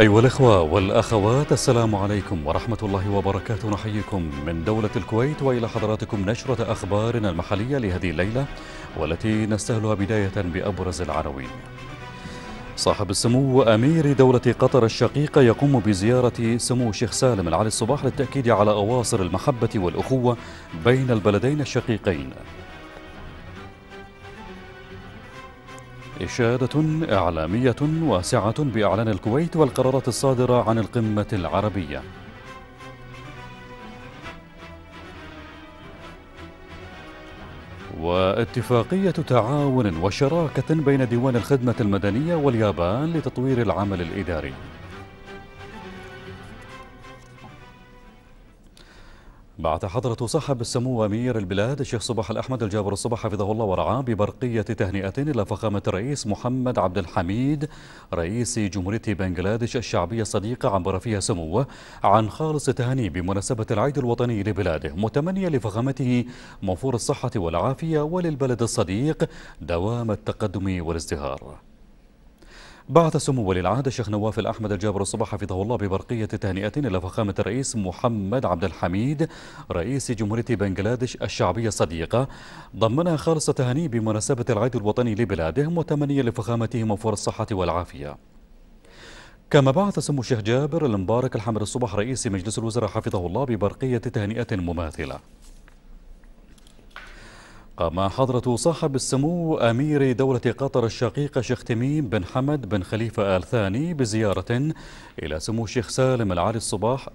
أيها الإخوة والأخوات السلام عليكم ورحمة الله وبركاته. نحييكم من دولة الكويت وإلى حضراتكم نشرة أخبارنا المحلية لهذه الليلة والتي نستهلها بداية بأبرز العناوين. صاحب السمو أمير دولة قطر الشقيقة يقوم بزيارة سمو الشيخ سالم العلي الصباح للتأكيد على أواصر المحبة والأخوة بين البلدين الشقيقين. إشادة إعلامية واسعة بإعلان الكويت والقرارات الصادرة عن القمة العربية. واتفاقية تعاون وشراكة بين ديوان الخدمة المدنية واليابان لتطوير العمل الإداري. بعث حضرة صاحب السمو أمير البلاد الشيخ صباح الأحمد الجابر الصباح حفظه الله ورعاه ببرقية تهنئة إلى فخامة الرئيس محمد عبد الحميد رئيس جمهورية بنغلاديش الشعبية الصديقة عبر فيها سموه عن خالص تهاني بمناسبة العيد الوطني لبلاده متمنيا لفخامته موفور الصحة والعافية وللبلد الصديق دوام التقدم والازدهار. بعث سمو ولي العهد الشيخ نواف الأحمد الجابر الصباح حفظه الله ببرقية تهنئة إلى فخامة الرئيس محمد عبد الحميد رئيس جمهورية بنغلاديش الشعبية الصديقة. ضمنها خالص تهاني بمناسبة العيد الوطني لبلاده متمنيا لفخامته موفور الصحة والعافية. كما بعث سمو الشيخ جابر المبارك الحمد الصباح رئيس مجلس الوزراء حفظه الله ببرقية تهنئة مماثلة. قام حضرة صاحب السمو أمير دولة قطر الشقيقة شيخ تميم بن حمد بن خليفة آل ثاني بزيارة إلى سمو الشيخ سالم العالي الصباح.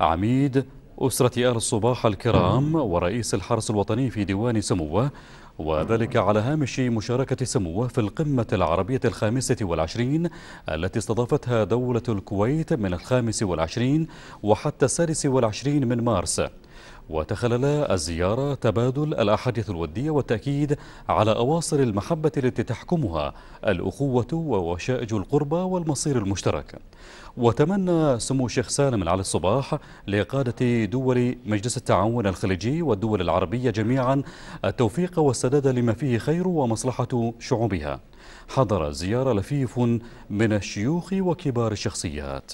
عميد أسرة آل الصباح الكرام ورئيس الحرس الوطني في ديوان سموه وذلك على هامش مشاركة سموه في القمة العربية الخامسة والعشرين التي استضافتها دولة الكويت من الخامس والعشرين وحتى السادس والعشرين من مارس. وتخلل الزيارة تبادل الأحاديث الودية والتأكيد على أواصر المحبة التي تحكمها الأخوة ووشائج القربى والمصير المشترك. وتمنى سمو الشيخ سالم العلي الصباح لقادة دول مجلس التعاون الخليجي والدول العربية جميعا التوفيق والسداد لما فيه خير ومصلحة شعوبها. حضر زيارة لفيف من الشيوخ وكبار الشخصيات.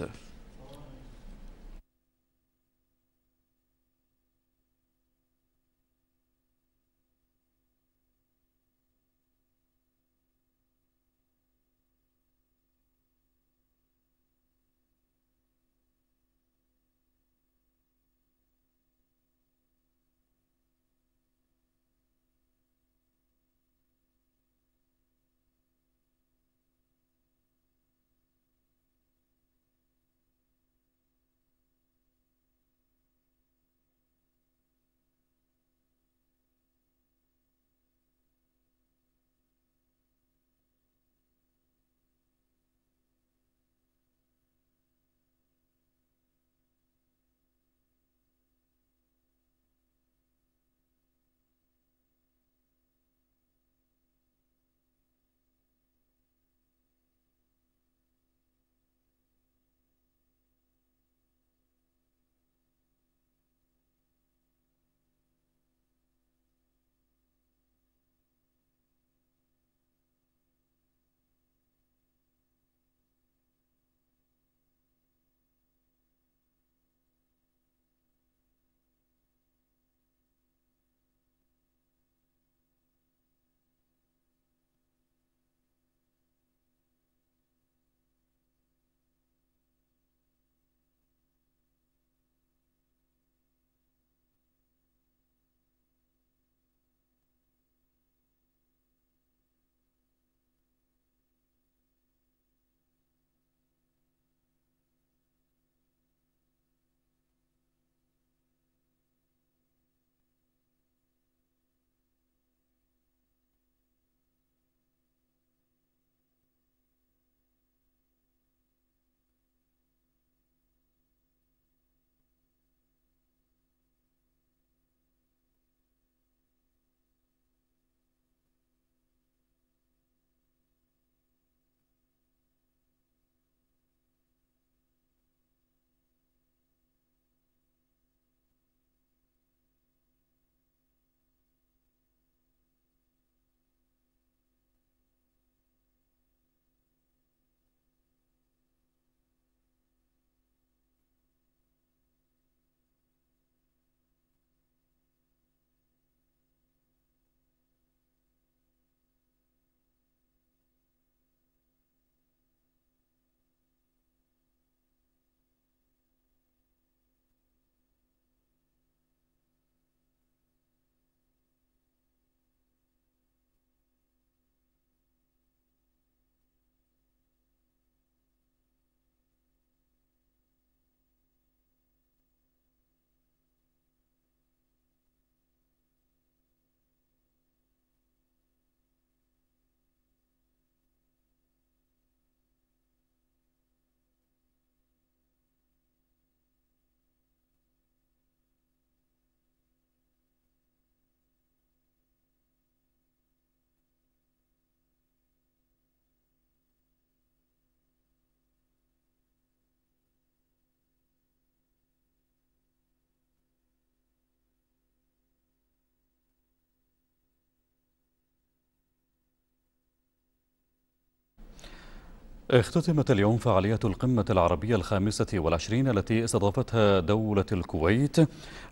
اختتمت اليوم فعاليات القمة العربية الخامسة والعشرين التي استضافتها دولة الكويت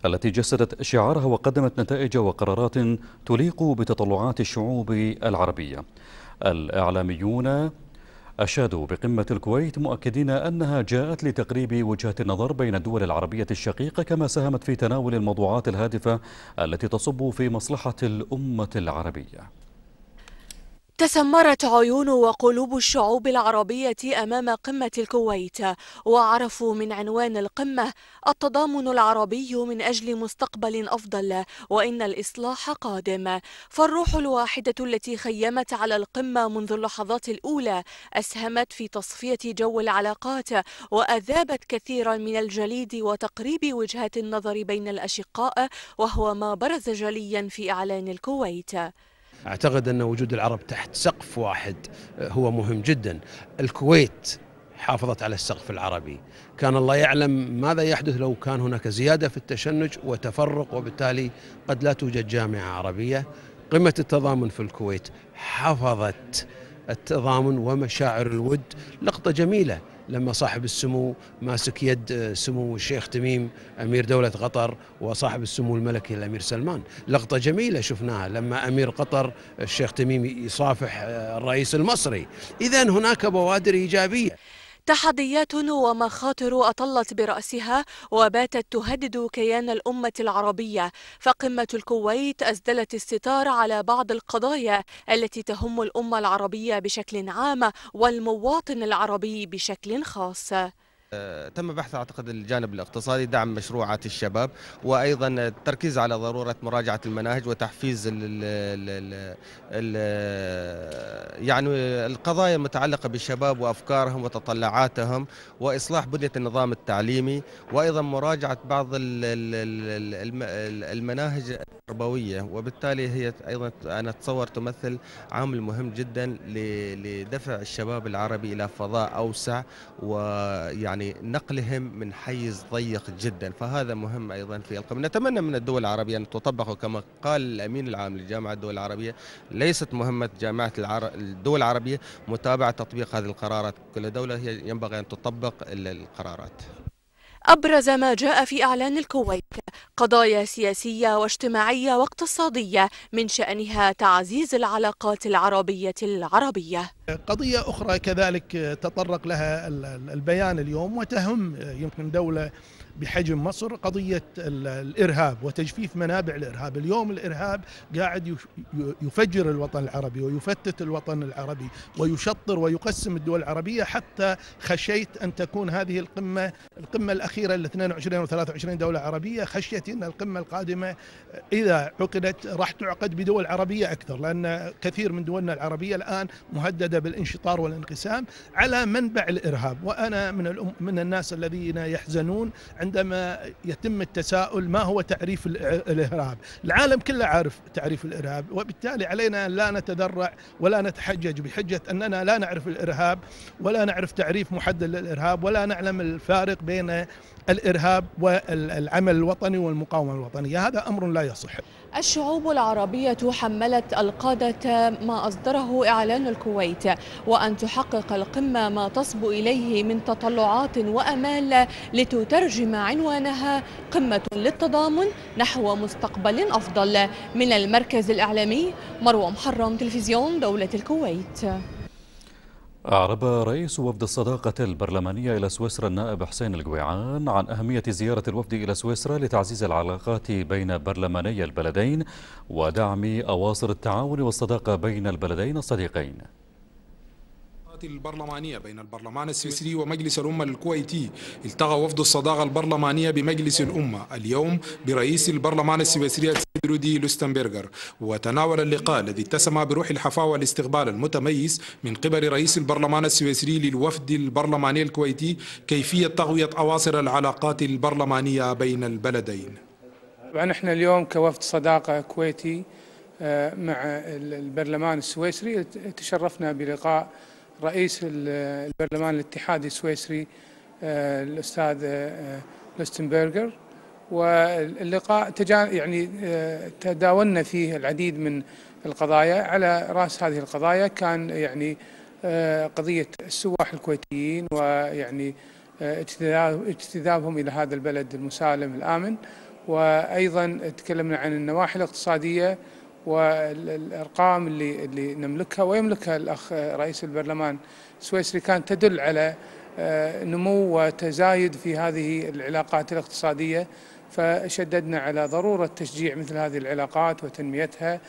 التي جسدت شعارها وقدمت نتائج وقرارات تليق بتطلعات الشعوب العربية. الإعلاميون أشادوا بقمة الكويت مؤكدين أنها جاءت لتقريب وجهات النظر بين الدول العربية الشقيقة كما ساهمت في تناول الموضوعات الهادفة التي تصب في مصلحة الأمة العربية. تسمرت عيون وقلوب الشعوب العربية أمام قمة الكويت وعرفوا من عنوان القمة التضامن العربي من أجل مستقبل أفضل وإن الإصلاح قادم. فالروح الواحدة التي خيمت على القمة منذ اللحظات الأولى أسهمت في تصفية جو العلاقات وأذابت كثيرا من الجليد وتقريب وجهات النظر بين الأشقاء وهو ما برز جليا في إعلان الكويت. أعتقد أن وجود العرب تحت سقف واحد آه، هو مهم جدا. الكويت حافظت على السقف العربي. كان الله يعلم ماذا يحدث لو كان هناك زيادة في التشنج وتفرق وبالتالي قد لا توجد جامعة عربية. قمة التضامن في الكويت حفظت التضامن ومشاعر الود. لقطة جميلة لما صاحب السمو ماسك يد سمو الشيخ تميم أمير دولة قطر وصاحب السمو الملكي الأمير سلمان. لقطة جميلة شفناها لما أمير قطر الشيخ تميم يصافح الرئيس المصري. اذا هناك بوادر إيجابية. تحديات ومخاطر أطلت برأسها وباتت تهدد كيان الأمة العربية. فقمة الكويت أسدلت الستار على بعض القضايا التي تهم الأمة العربية بشكل عام والمواطن العربي بشكل خاص. تم بحث أعتقد الجانب الاقتصادي دعم مشروعات الشباب وأيضا التركيز على ضرورة مراجعة المناهج وتحفيز ال ال ال يعني القضايا المتعلقة بالشباب وأفكارهم وتطلعاتهم وإصلاح بنية النظام التعليمي وأيضا مراجعة بعض المناهج التربوية. وبالتالي هي أيضا أنا أتصور تمثل عامل مهم جدا لدفع الشباب العربي إلى فضاء أوسع ويعني يعني نقلهم من حيز ضيق جدا فهذا مهم أيضا في القمة. نتمنى من الدول العربية أن تطبق كما قال الأمين العام لجامعة الدول العربية ليست مهمة جامعة الدول العربية متابعة تطبيق هذه القرارات. كل دولة هي ينبغي أن تطبق القرارات. أبرز ما جاء في إعلان الكويت قضايا سياسية واجتماعية واقتصادية من شأنها تعزيز العلاقات العربية العربية. قضية أخرى كذلك تطرق لها البيان اليوم وتهم يمكن دولة بحجم مصر قضية الإرهاب وتجفيف منابع الإرهاب. اليوم الإرهاب قاعد يفجر الوطن العربي ويفتت الوطن العربي ويشطر ويقسم الدول العربية حتى خشيت أن تكون هذه القمة القمة الأخيرة ال 22 و 23 دولة عربية خشيت أن القمة القادمة إذا عقدت راح تعقد بدول عربية أكثر لأن كثير من دولنا العربية الآن مهددة بالانشطار والانقسام على منبع الإرهاب. وأنا من من الناس الذين يحزنون عندما يتم التساؤل ما هو تعريف الإرهاب. العالم كله عارف تعريف الإرهاب وبالتالي علينا لا نتذرع ولا نتحجج بحجة أننا لا نعرف الإرهاب ولا نعرف تعريف محدد للإرهاب ولا نعلم الفارق بين الإرهاب والعمل الوطني والمقاومة الوطنية. هذا أمر لا يصح. الشعوب العربية حملت القادة ما أصدره إعلان الكويت وأن تحقق القمة ما تصبو إليه من تطلعات وأمال لتترجم عنوانها قمة للتضامن نحو مستقبل أفضل. من المركز الإعلامي مروى محرم تلفزيون دولة الكويت. أعرب رئيس وفد الصداقة البرلمانية إلى سويسرا النائب حسين القويعان عن أهمية زيارة الوفد إلى سويسرا لتعزيز العلاقات بين برلماني البلدين ودعم أواصر التعاون والصداقة بين البلدين الصديقين. البرلمانية بين البرلمان السويسري ومجلس الأمة الكويتي. التقى وفد الصداقة البرلمانية بمجلس الأمة اليوم برئيس البرلمان السويسري السيد رودي لوستنبرغر. وتناول اللقاء الذي اتسم بروح الحفاوة والاستقبال المتميز من قبل رئيس البرلمان السويسري للوفد البرلماني الكويتي كيفية تقوية أواصر العلاقات البرلمانية بين البلدين. طبعا إحنا اليوم كوفد صداقة كويتي آه، مع البرلمان السويسري. تشرفنا بلقاء رئيس البرلمان الاتحادي السويسري آه، الأستاذ آه، لوستنبرجر واللقاء يعني آه، تداولنا فيه العديد من القضايا. على رأس هذه القضايا كان يعني قضية السواح الكويتيين ويعني اجتذابهم إلى هذا البلد المسالم الآمن. وأيضا تكلمنا عن النواحي الاقتصادية. والأرقام اللي اللي نملكها ويملكها الأخ رئيس البرلمان السويسري كانت تدل على آه، نمو وتزايد في هذه العلاقات الاقتصادية فشددنا على ضرورة تشجيع مثل هذه العلاقات وتنميتها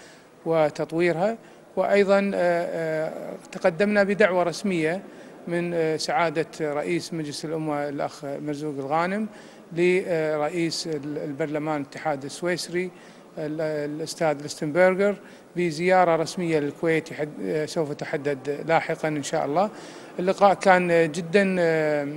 وتطويرها. وأيضا آه، آه، تقدمنا بدعوة رسمية من سعادة رئيس مجلس الأمة الأخ مرزوق الغانم لرئيس البرلمان الاتحاد السويسري الاستاذ لستنبرجر بزيارة رسمية للكويت سوف تحدد لاحقا إن شاء الله. اللقاء كان جدا آه،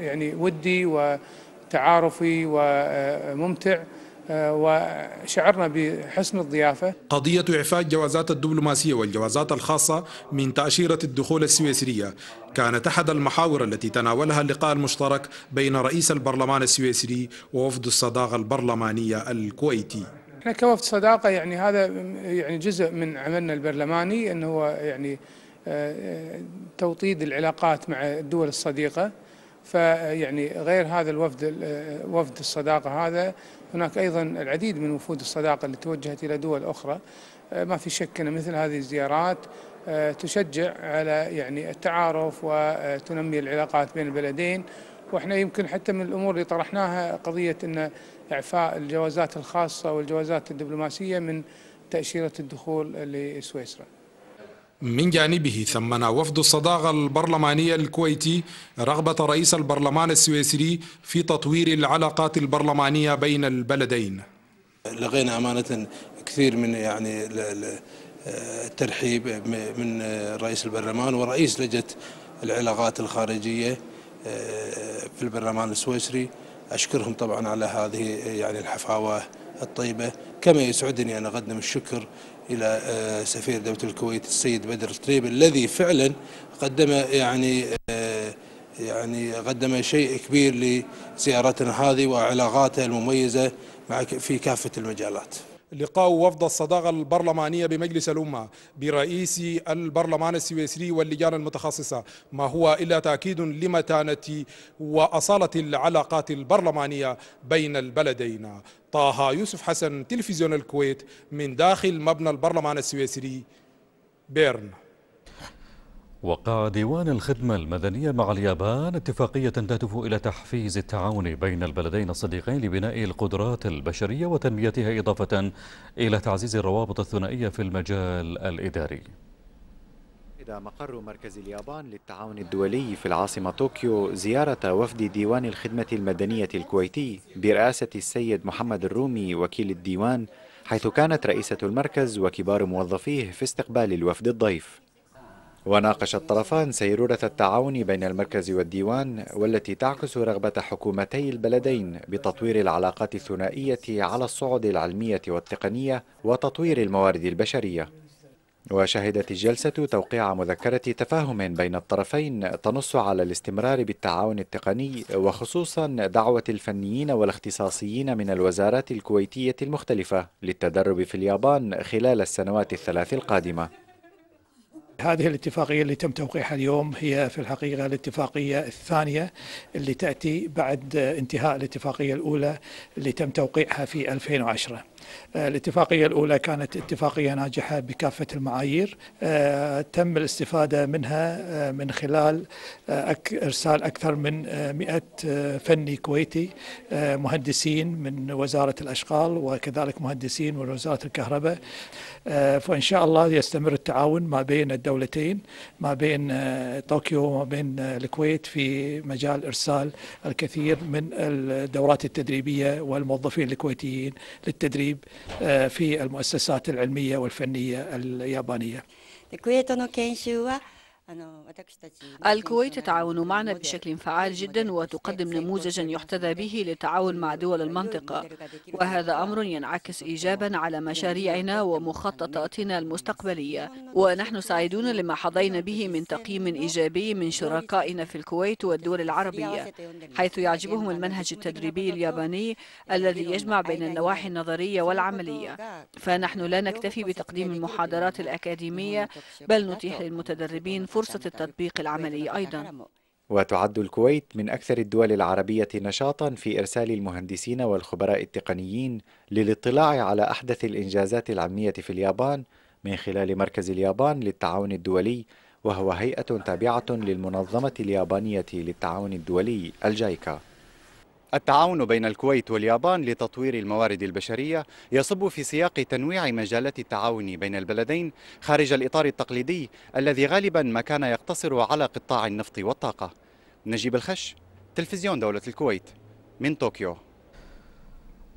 يعني ودي وتعارفي وممتع. آه، وشعرنا بحسن الضيافة. قضية إعفاء الجوازات الدبلوماسية والجوازات الخاصة من تأشيرة الدخول السويسرية. كانت أحد المحاور التي تناولها اللقاء المشترك بين رئيس البرلمان السويسري ووفد الصداقة البرلمانية الكويتي. إحنا كوفد صداقة يعني هذا يعني جزء من عملنا البرلماني إنه هو يعني آه، توطيد العلاقات مع الدول الصديقة. فيعني غير هذا الوفد وفد الصداقة هذا هناك أيضا العديد من وفود الصداقة اللي توجهت إلى دول أخرى آه، ما في شك أن مثل هذه الزيارات آه، تشجع على يعني التعارف وتنمي العلاقات بين البلدين وإحنا يمكن حتى من الأمور اللي طرحناها قضية أن إعفاء الجوازات الخاصة والجوازات الدبلوماسية من تأشيرة الدخول لسويسرا. من جانبه ثمن وفد الصداقة البرلمانية الكويتي رغبة رئيس البرلمان السويسري في تطوير العلاقات البرلمانية بين البلدين. لقينا أمانة كثير من يعني الترحيب من رئيس البرلمان ورئيس لجنة العلاقات الخارجية آه، في البرلمان السويسري. أشكرهم طبعا على هذه يعني الحفاوة الطيبة. كما يسعدني أن أقدم الشكر إلى آه، سفير دولة الكويت السيد بدر الطريب الذي فعلا قدم يعني آه، يعني قدم شيء كبير لزيارتنا هذه وعلاقاته المميزة في كافة المجالات. لقاء وفد الصداقة البرلمانية بمجلس الأمة برئيس البرلمان السويسري واللجان المتخصصة. ما هو إلا تأكيد لمتانة وأصالة العلاقات البرلمانية بين البلدين. طه يوسف حسن تلفزيون الكويت من داخل مبنى البرلمان السويسري بيرن. وقع ديوان الخدمة المدنية مع اليابان اتفاقية تهدف إلى تحفيز التعاون بين البلدين الصديقين لبناء القدرات البشرية وتنميتها إضافة إلى تعزيز الروابط الثنائية في المجال الإداري. مقر مركز اليابان للتعاون الدولي في العاصمة طوكيو زيارة وفد ديوان الخدمة المدنية الكويتي برئاسة السيد محمد الرومي وكيل الديوان حيث كانت رئيسة المركز وكبار موظفيه في استقبال الوفد الضيف. وناقش الطرفان سيرورة التعاون بين المركز والديوان والتي تعكس رغبة حكومتي البلدين بتطوير العلاقات الثنائية على الصعد العلمية والتقنية وتطوير الموارد البشرية. وشهدت الجلسة توقيع مذكرة تفاهم بين الطرفين تنص على الاستمرار بالتعاون التقني وخصوصا دعوة الفنيين والاختصاصيين من الوزارات الكويتية المختلفة للتدرب في اليابان خلال السنوات الثلاث القادمة. هذه الاتفاقية اللي تم توقيعها اليوم هي في الحقيقة الاتفاقية الثانية اللي تأتي بعد انتهاء الاتفاقية الأولى اللي تم توقيعها في 2010 آه، الاتفاقية الأولى كانت اتفاقية ناجحة بكافة المعايير. آه، تم الاستفادة منها آه، من خلال إرسال أكثر من 100 فني كويتي مهندسين من وزارة الأشغال وكذلك مهندسين من وزارة الكهرباء. فإن شاء الله يستمر التعاون ما بين الدولتين ما بين طوكيو وما بين الكويت في مجال إرسال الكثير من الدورات التدريبية والموظفين الكويتيين للتدريب آه، في المؤسسات العلمية والفنية اليابانية. クエートの研修は الكويت تتعاون معنا بشكل فعال جدا وتقدم نموذجا يحتذى به للتعاون مع دول المنطقة. وهذا أمر ينعكس إيجابا على مشاريعنا ومخططاتنا المستقبلية. ونحن سعيدون لما حظينا به من تقييم إيجابي من شركائنا في الكويت والدول العربية حيث يعجبهم المنهج التدريبي الياباني الذي يجمع بين النواحي النظرية والعملية. فنحن لا نكتفي بتقديم المحاضرات الأكاديمية بل نتيح للمتدربين فرصة التطبيق العملي أيضا. وتعد الكويت من أكثر الدول العربية نشاطا في إرسال المهندسين والخبراء التقنيين للاطلاع على أحدث الإنجازات العلمية في اليابان من خلال مركز اليابان للتعاون الدولي وهو هيئة تابعة للمنظمة اليابانية للتعاون الدولي الجايكا. التعاون بين الكويت واليابان لتطوير الموارد البشرية يصب في سياق تنويع مجالات التعاون بين البلدين خارج الإطار التقليدي الذي غالبا ما كان يقتصر على قطاع النفط والطاقة. نجيب الخش تلفزيون دولة الكويت من طوكيو.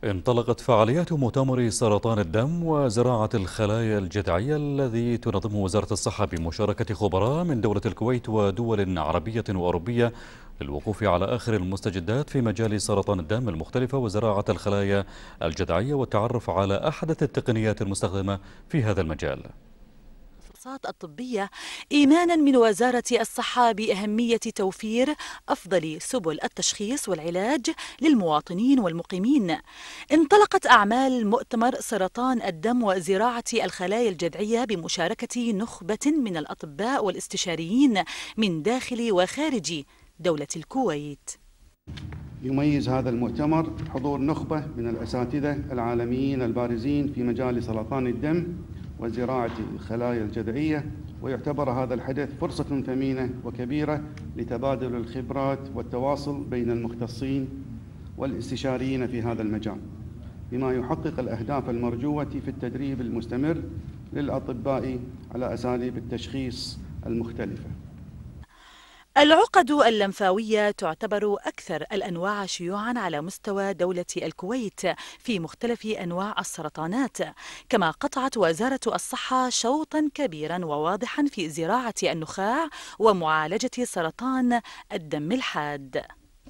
انطلقت فعاليات مؤتمر سرطان الدم وزراعة الخلايا الجذعية الذي تنظمه وزارة الصحة بمشاركة خبراء من دولة الكويت ودول عربية وأوروبية للوقوف على آخر المستجدات في مجال سرطان الدم المختلفة وزراعة الخلايا الجذعية والتعرف على أحدث التقنيات المستخدمة في هذا المجال. الطبية إيمانا من وزارة الصحة بأهمية توفير أفضل سبل التشخيص والعلاج للمواطنين والمقيمين. انطلقت أعمال مؤتمر سرطان الدم وزراعة الخلايا الجذعية بمشاركة نخبة من الأطباء والاستشاريين من داخل وخارج دولة الكويت. يميز هذا المؤتمر حضور نخبة من الأساتذة العالميين البارزين في مجال سرطان الدم وزراعة الخلايا الجذعية ويعتبر هذا الحدث فرصة ثمينة وكبيرة لتبادل الخبرات والتواصل بين المختصين والاستشاريين في هذا المجال بما يحقق الأهداف المرجوة في التدريب المستمر للأطباء على أساليب التشخيص المختلفة. العقد اللمفاوية تعتبر أكثر الأنواع شيوعا على مستوى دولة الكويت في مختلف أنواع السرطانات. كما قطعت وزارة الصحة شوطا كبيرا وواضحا في زراعة النخاع ومعالجة سرطان الدم الحاد.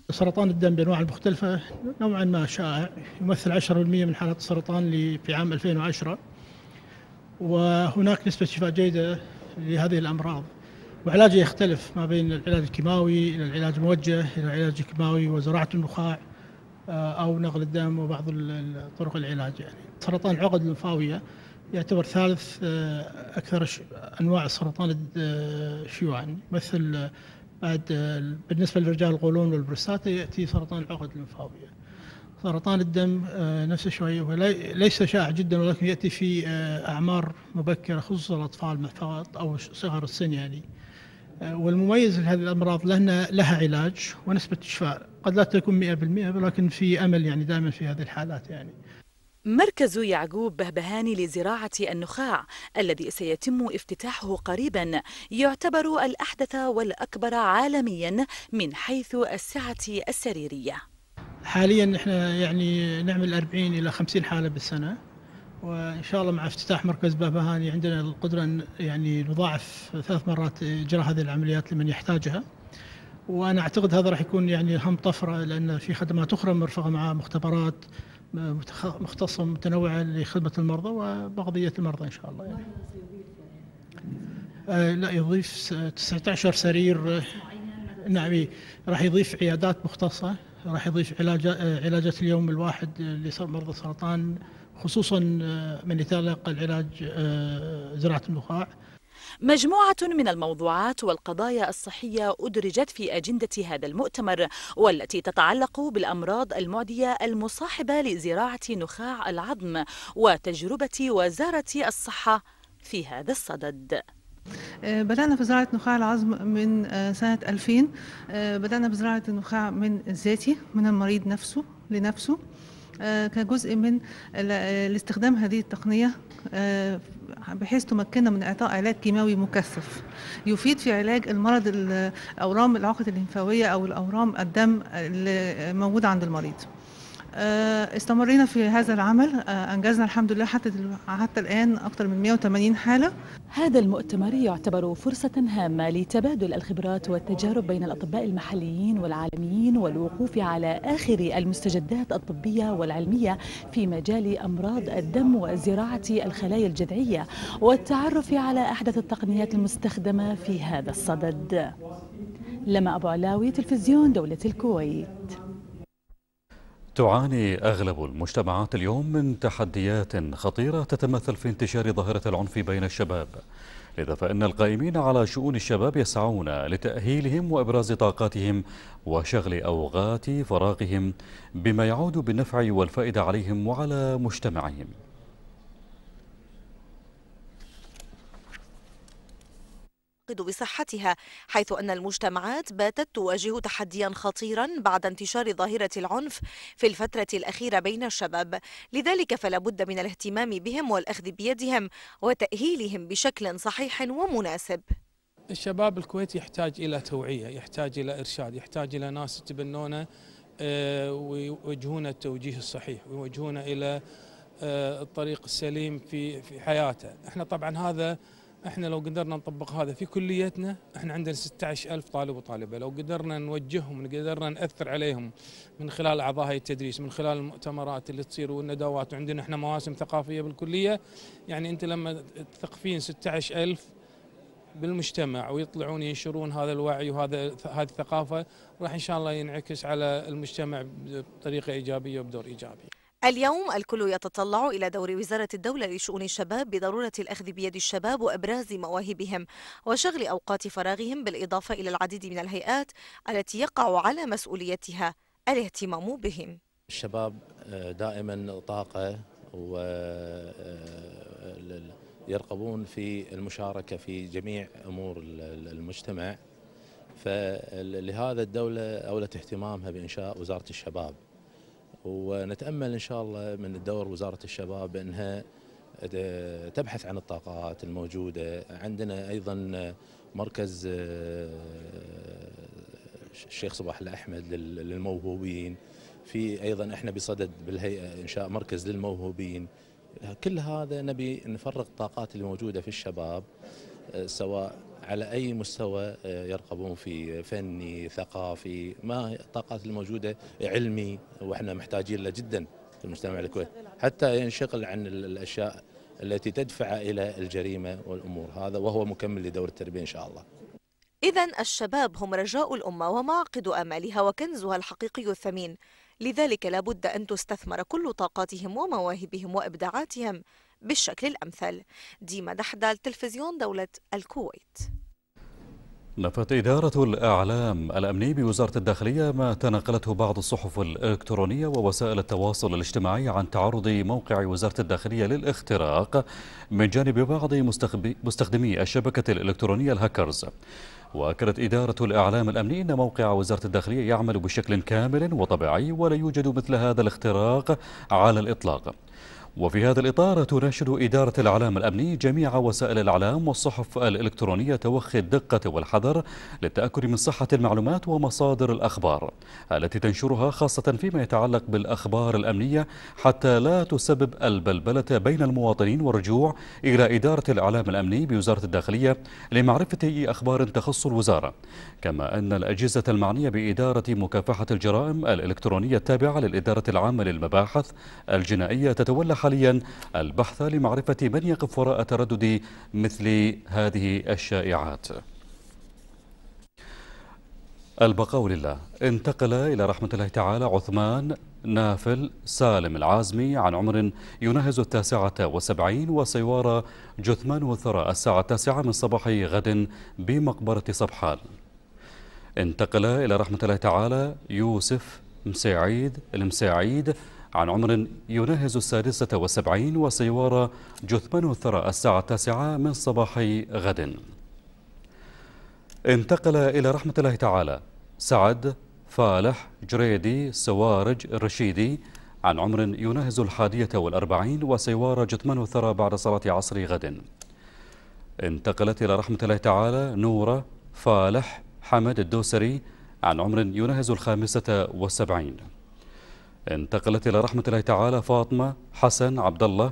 سرطان الدم بأنواع المختلفة نوعا ما شائع. يمثل 10% من حالات السرطان في عام 2010 وهناك نسبة شفاء جيدة لهذه الأمراض. وعلاجه يختلف ما بين العلاج الكيماوي إلى العلاج الموجه إلى العلاج الكيماوي وزراعة النخاع آه، أو نقل الدم وبعض طرق العلاج يعني. سرطان العقد اللمفاوية يعتبر ثالث آه، أكثر أنواع السرطان آه، شيوعا. مثل بعد بالنسبة للرجال القولون والبروستاتا يأتي سرطان العقد اللمفاوية. سرطان الدم نفس شوي وليس شائع جدا ولكن يأتي في أعمار مبكرة خصوصا الأطفال فقط أو صغار السن يعني. والمميز لهذه الأمراض لأن لها علاج ونسبة الشفاء. قد لا تكون 100% ولكن في أمل يعني دائما في هذه الحالات يعني. مركز يعقوب بهبهاني لزراعة النخاع الذي سيتم افتتاحه قريبا يعتبر الأحدث والأكبر عالميا من حيث السعة السريرية. حاليا إحنا يعني نعمل 40 إلى 50 حالة بالسنة. وإن شاء الله مع افتتاح مركز بابهاني عندنا القدرة أن يعني نضاعف ثلاث مرات اجراء هذه العمليات لمن يحتاجها. وأنا أعتقد هذا راح يكون يعني أهم طفرة لأن في خدمات أخرى مرفقة مع مختبرات مختصه متنوعة لخدمة المرضى وبقضيه المرضى إن شاء الله يعني. آه لا يضيف 19 سرير. نعم راح يضيف عيادات مختصة راح يضيف علاجات علاجات اليوم الواحد لمرضى السرطان خصوصا آه، من يتلقى العلاج آه، زراعة النخاع. مجموعة من الموضوعات والقضايا الصحية أدرجت في أجندة هذا المؤتمر والتي تتعلق بالأمراض المعدية المصاحبة لزراعة نخاع العظم وتجربة وزارة الصحة في هذا الصدد. آه، بدأنا في زراعة نخاع العظم من سنة 2000 بدأنا بزراعة النخاع من الذاتي من المريض نفسه لنفسه. كجزء من الاستخدام هذه التقنية آه، بحيث تمكننا من إعطاء علاج كيماوي مكثف. يفيد في علاج المرض الأورام العقد الليمفاوية أو الأورام الدم الموجودة عند المريض. آه، استمرينا في هذا العمل. آه، أنجزنا الحمد لله حتى حتى الآن أكثر من 180 حالة. هذا المؤتمر يعتبر فرصة هامة لتبادل الخبرات والتجارب بين الأطباء المحليين والعالميين والوقوف على آخر المستجدات الطبية والعلمية في مجال أمراض الدم وزراعة الخلايا الجذعية والتعرف على أحدث التقنيات المستخدمة في هذا الصدد. لما أبو علاوي تلفزيون دولة الكويت. تعاني أغلب المجتمعات اليوم من تحديات خطيرة تتمثل في انتشار ظاهرة العنف بين الشباب. لذا فإن القائمين على شؤون الشباب يسعون لتأهيلهم وإبراز طاقاتهم وشغل أوقات فراغهم بما يعود بالنفع والفائدة عليهم وعلى مجتمعهم. تعتقد بصحتها حيث أن المجتمعات باتت تواجه تحديا خطيرا بعد انتشار ظاهرة العنف في الفترة الأخيرة بين الشباب. لذلك فلا بد من الاهتمام بهم والأخذ بيدهم وتأهيلهم بشكل صحيح ومناسب. الشباب الكويتي يحتاج إلى توعية يحتاج إلى إرشاد يحتاج إلى ناس يتبنونه آه، ويوجهونه التوجيه الصحيح ويوجهونه إلى آه، الطريق السليم في في حياته. إحنا طبعا هذا إحنا لو قدرنا نطبق هذا في كليتنا إحنا عندنا 16000 طالب وطالبة لو قدرنا نوجههم قدرنا نأثر عليهم من خلال أعضاء هيئه التدريس من خلال المؤتمرات اللي تصير والندوات وعندنا إحنا مواسم ثقافية بالكلية يعني أنت لما تثقفين 16000 بالمجتمع ويطلعون ينشرون هذا الوعي وهذا هذه الثقافة راح إن شاء الله ينعكس على المجتمع بطريقة إيجابية وبدور إيجابي. اليوم الكل يتطلع إلى دور وزارة الدولة لشؤون الشباب بضرورة الأخذ بيد الشباب وإبراز مواهبهم وشغل أوقات فراغهم بالإضافة إلى العديد من الهيئات التي يقع على مسؤوليتها الاهتمام بهم. الشباب آه، دائما طاقة و آه، يرغبون في المشاركة في جميع أمور ال- المجتمع. فلهذا الدولة أولت اهتمامها بإنشاء وزارة الشباب. ونتأمل إن شاء الله من الدور وزارة الشباب بأنها تبحث عن الطاقات الموجودة. عندنا أيضا مركز الشيخ صباح الأحمد لل- للموهوبين. في أيضا إحنا بصدد بالهيئة إنشاء مركز للموهوبين. كل هذا نبي نفرغ الطاقات اللي موجودة في الشباب آه، سواء على أي مستوى آه، يرغبون في فني ثقافي ما الطاقات الموجودة علمي وإحنا محتاجين له جدا في المجتمع الكويتي حتى ينشغل عن ال- الأشياء التي تدفع إلى الجريمة والأمور هذا وهو مكمل لدور التربية إن شاء الله. إذا الشباب هم رجاء الأمة ومعقد آمالها وكنزها الحقيقي الثمين. لذلك لا بد أن تستثمر كل طاقاتهم ومواهبهم وإبداعاتهم. بالشكل الأمثل. ديما دحدال تلفزيون دولة الكويت. نفت إدارة الإعلام الأمني بوزارة الداخلية ما تناقلته بعض الصحف الإلكترونية ووسائل التواصل الاجتماعي عن تعرض موقع وزارة الداخلية للاختراق من جانب بعض مستخدمي الشبكة الإلكترونية الهاكرز. وأكدت إدارة الإعلام الأمني أن موقع وزارة الداخلية يعمل بشكل كامل وطبيعي ولا يوجد مثل هذا الاختراق على الإطلاق. وفي هذا الإطار تناشد إدارة الإعلام الأمني جميع وسائل الإعلام والصحف الإلكترونية توخي الدقة والحذر للتأكد من صحة المعلومات ومصادر الأخبار التي تنشرها خاصة فيما يتعلق بالأخبار الأمنية حتى لا تسبب البلبلة بين المواطنين والرجوع إلى إدارة الإعلام الأمني بوزارة الداخلية لمعرفة أخبار تخص الوزارة كما أن الأجهزة المعنية بإدارة مكافحة الجرائم الإلكترونية التابعة للإدارة العامة للمباحث الجنائية تتولى حاليا البحث لمعرفة من يقف وراء تردد مثل هذه الشائعات. البقاء لله. انتقل إلى رحمة الله تعالى عثمان نافل سالم العازمي عن عمر يناهز التاسعة والسبعين وسيوارى جثمانه ثرى الساعة التاسعة من صباح غد بمقبرة صبحال. انتقل إلى رحمة الله تعالى يوسف مساعيد المساعيد عن عمر يناهز السادسة والسبعين وسيوارى جثمانه ثرى الساعة التاسعة من صباح غد. انتقل إلى رحمة الله تعالى. سعد فالح جريدي سوارج الرشيدي عن عمر يناهز الحادية والأربعين وسيوارى جثمانه الثرى بعد صلاة عصر غد. انتقلت إلى رحمة الله تعالى نورة فالح حمد الدوسري عن عمر يناهز الخامسة والسبعين. انتقلت إلى رحمة الله تعالى فاطمة حسن عبد الله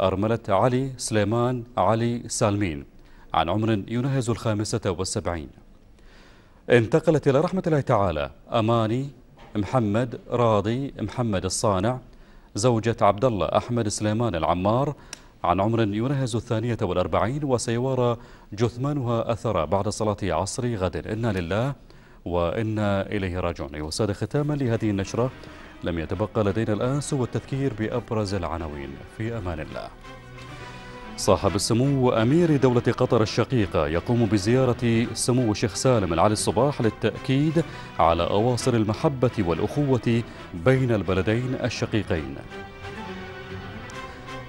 أرملة علي سليمان علي سالمين. عن عمر يناهز الخامسة والسبعين. انتقلت إلى رحمة الله تعالى أماني محمد راضي محمد الصانع زوجة عبد الله أحمد سليمان العمار. عن عمر يناهز الثانية والأربعين وسيوارى جثمانها أثر بعد صلاة عصر غد. إنا لله وإنا إليه راجعون. وساد ختاما لهذه النشرة لم يتبقى لدينا الآن سوى التذكير بأبرز العناوين. في أمان الله. صاحب السمو أمير دولة قطر الشقيقة يقوم بزيارة سمو الشيخ سالم العلي الصباح للتأكيد على أواصر المحبة والأخوة بين البلدين الشقيقين.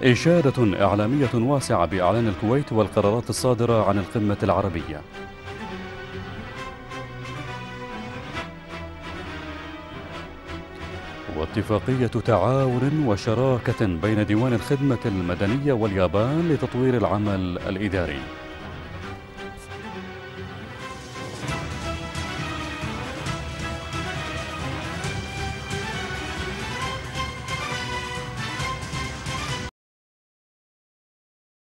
إشادة إعلامية واسعة بإعلان الكويت والقرارات الصادرة عن القمة العربية. واتفاقية تعاون وشراكة بين ديوان الخدمة المدنية واليابان لتطوير العمل الإداري.